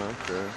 okay.